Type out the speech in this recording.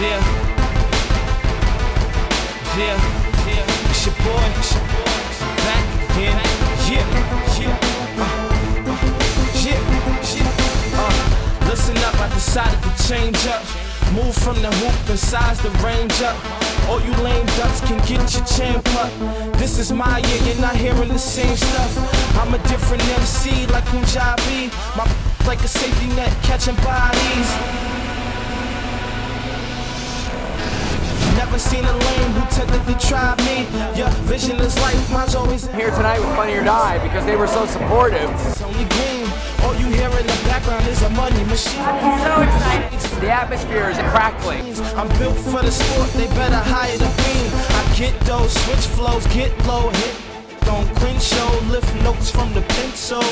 Yeah. Yeah. yeah. It's your boy. It's your boy. Back in. Yeah. Yeah. Uh, yeah. yeah. Uh, listen up, I decided to change up. Move from the hoop and size the range up. All you lame ducks can get your chin plucked. This is my year, you're not hearing the same stuff. I'm a different MC like Punjabi. My like a safety net catching bodies. Never seen a lame who technically tried me. Your vision is life, mine's always Here tonight with Funny or Die because they were so supportive. It's only green. All you hear in the background is a money machine. So excited. The atmosphere is crackling. I'm built for the sport, they better hire the beam. I get those switch flows, get low, hit on Crenshaw, lift notes from the pencil.